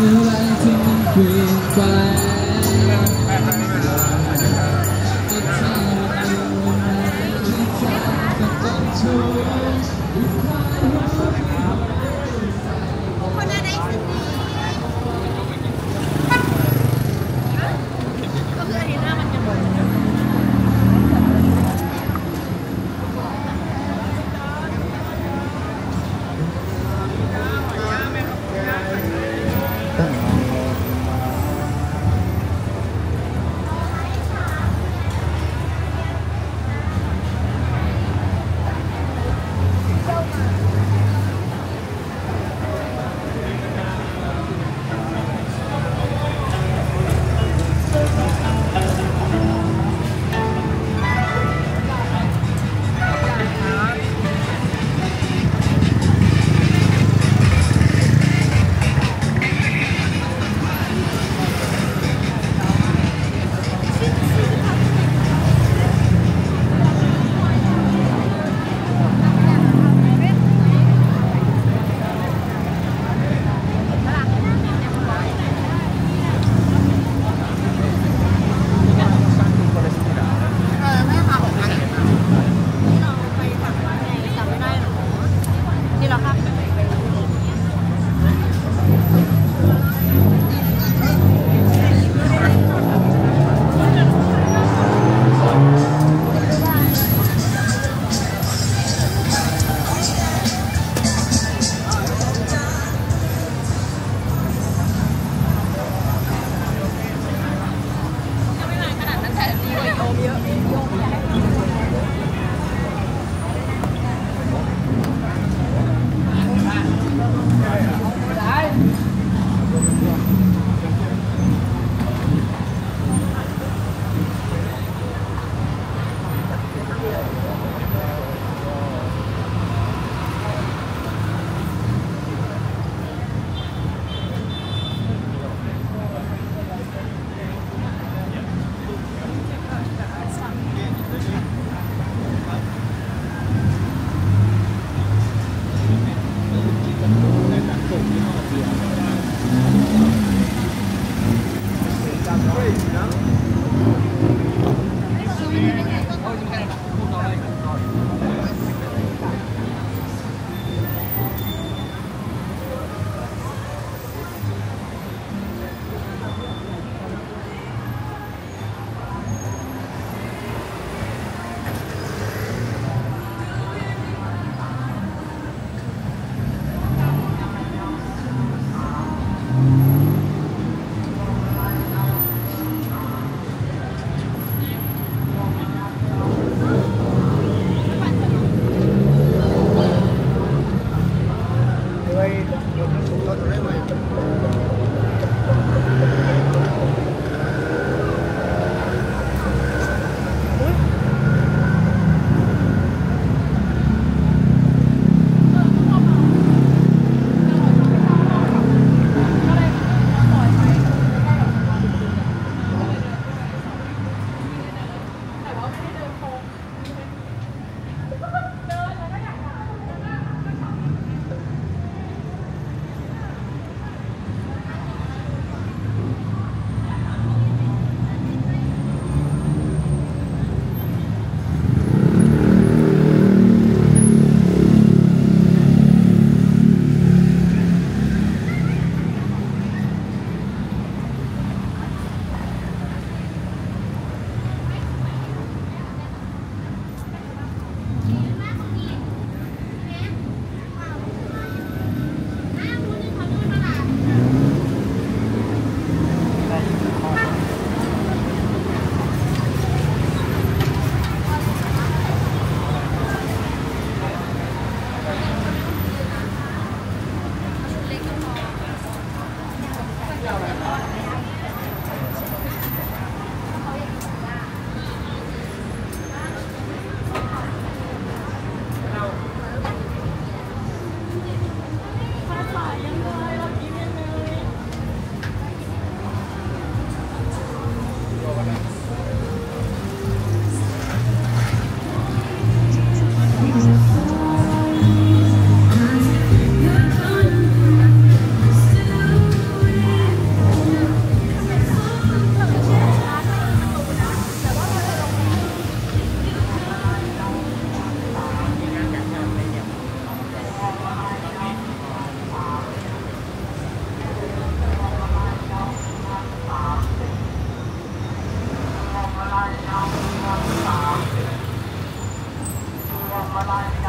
กับวันอะไร เหรอคะ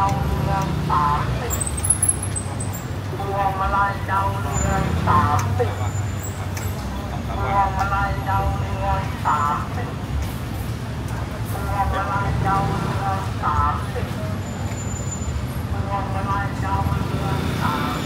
จ้าเรืองสามสิบพวมาลัยเจ้าเรือสามสิบพวมาลัยเจ้าเรือสามสิบพวมาลัยเจ้าเรือสามสิบพวมาลัยเจ้าเรือสาม